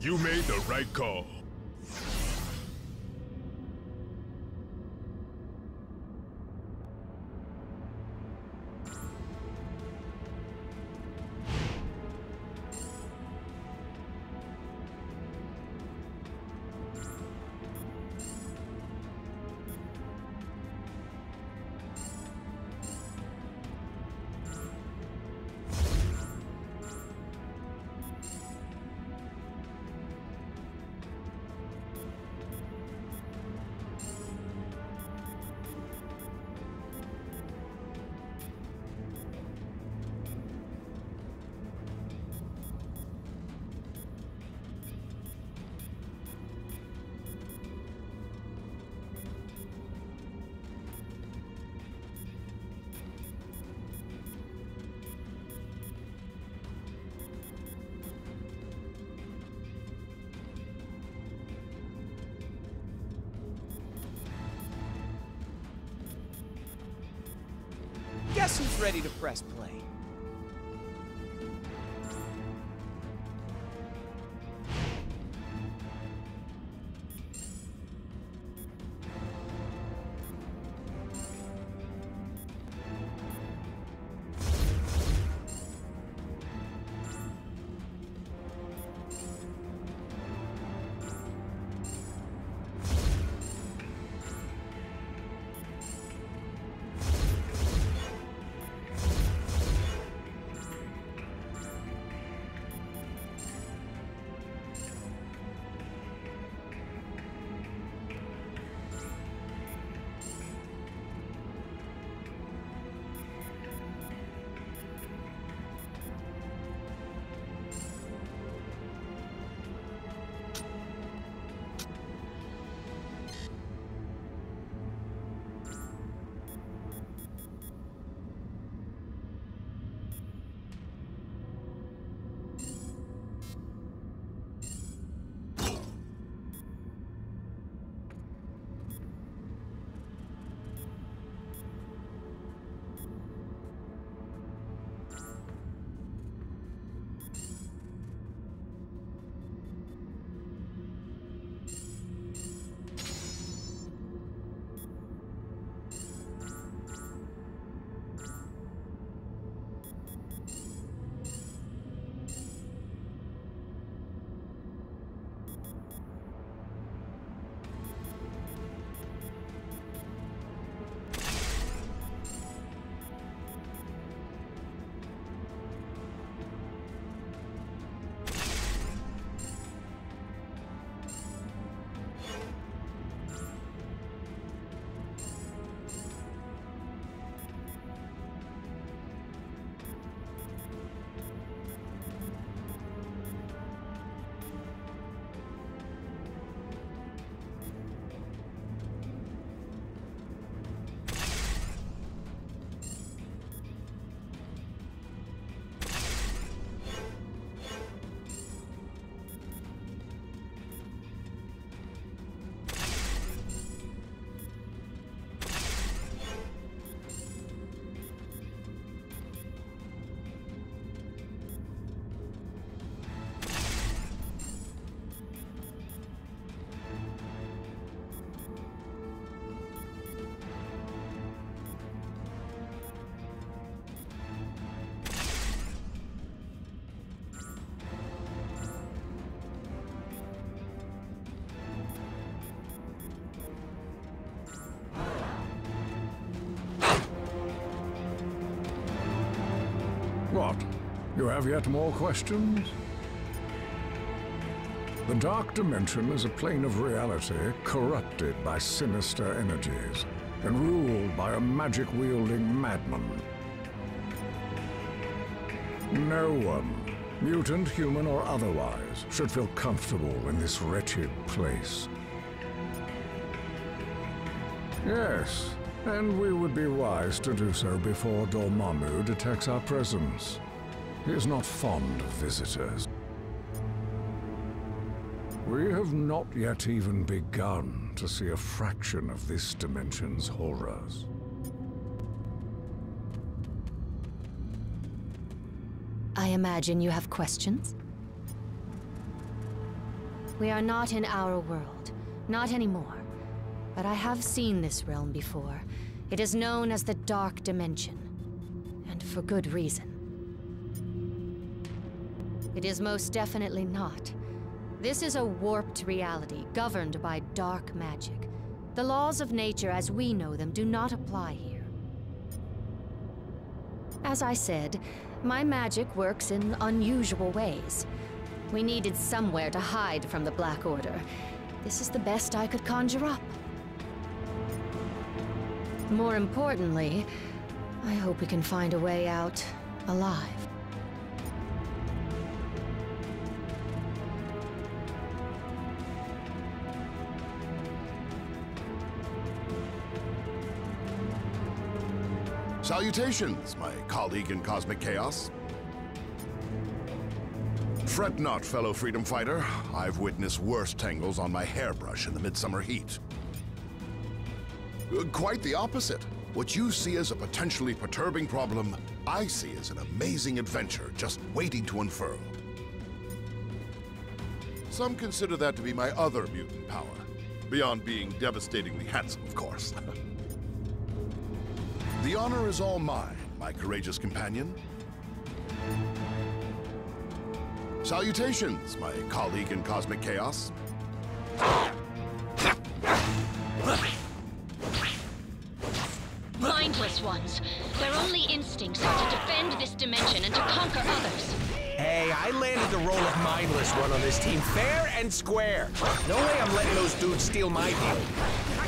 You made the right call. Guess who's ready to press You have yet more questions? The Dark Dimension is a plane of reality corrupted by sinister energies and ruled by a magic-wielding madman. No one, mutant, human, or otherwise, should feel comfortable in this wretched place. Yes, and we would be wise to do so before Dormammu detects our presence. He is not fond of visitors. We have not yet even begun to see a fraction of this dimension's horrors. I imagine you have questions? We are not in our world. Not anymore. But I have seen this realm before. It is known as the Dark Dimension. And for good reason. It is most definitely not. This is a warped reality governed by dark magic. The laws of nature as we know them do not apply here. As I said, my magic works in unusual ways. We needed somewhere to hide from the Black Order. This is the best I could conjure up. More importantly, I hope we can find a way out alive. Salutations, my colleague in Cosmic Chaos. Fret not, fellow freedom fighter. I've witnessed worse tangles on my hairbrush in the midsummer heat. Uh, Quite the opposite. What you see as a potentially perturbing problem, I see as an amazing adventure just waiting to unfurl. Some consider that to be my other mutant power. Beyond being devastatingly handsome, of course. the honor is all mine, my courageous companion. Salutations, my colleague in Cosmic Chaos. Mindless ones. Their only instincts are to defend this dimension and to conquer others. Hey, I landed the role of mindless one on this team fair and square. No way I'm letting those dudes steal my deal.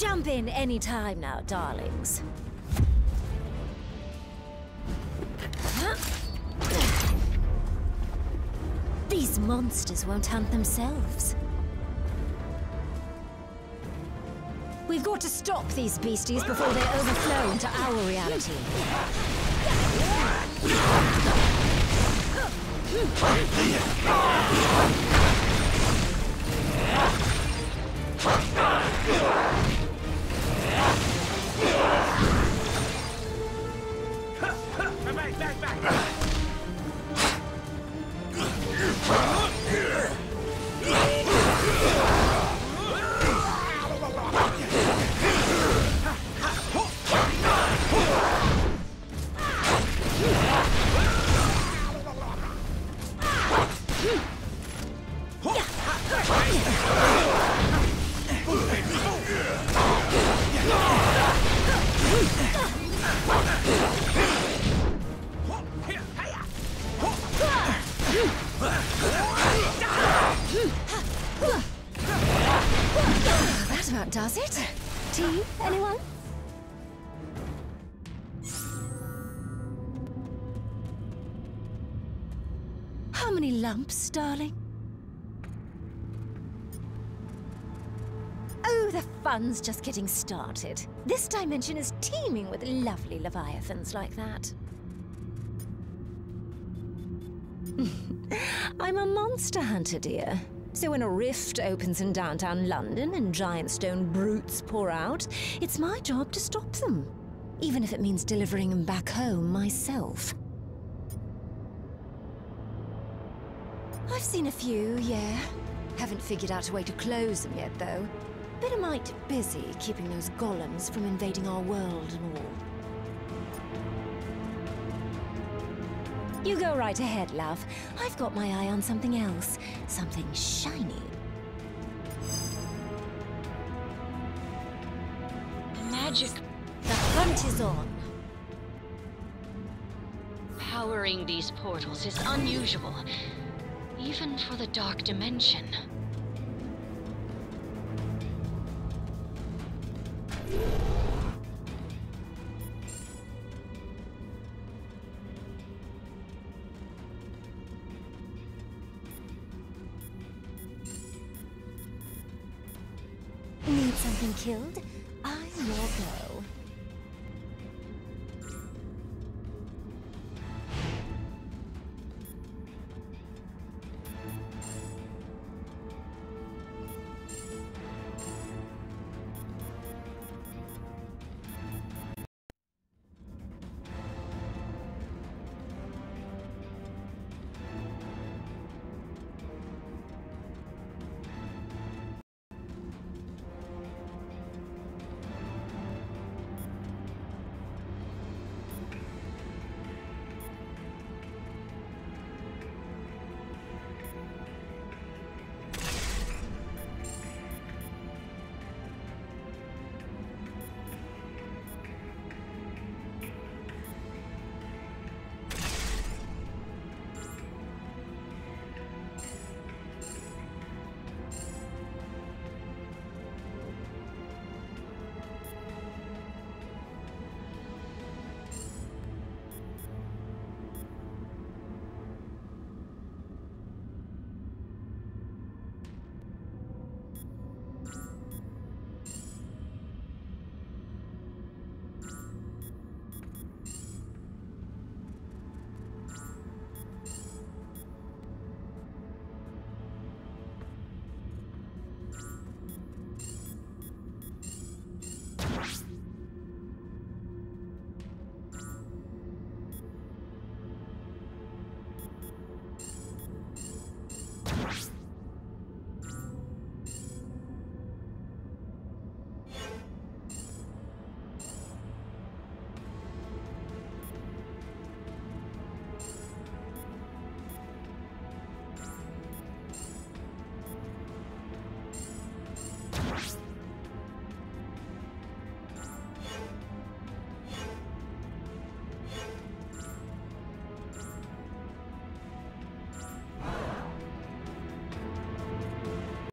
Jump in any time now, darlings. These monsters won't hunt themselves. We've got to stop these beasties before they overflow into our reality. That darling? Oh, the fun's just getting started. This dimension is teeming with lovely leviathans like that. I'm a monster hunter, dear. So when a rift opens in downtown London and giant stone brutes pour out, it's my job to stop them. Even if it means delivering them back home myself. I've seen a few, yeah. Haven't figured out a way to close them yet, though. Bit a mite busy keeping those golems from invading our world and all. You go right ahead, love. I've got my eye on something else. Something shiny. Magic The hunt is on. powering these portals is unusual, even for the Dark Dimension.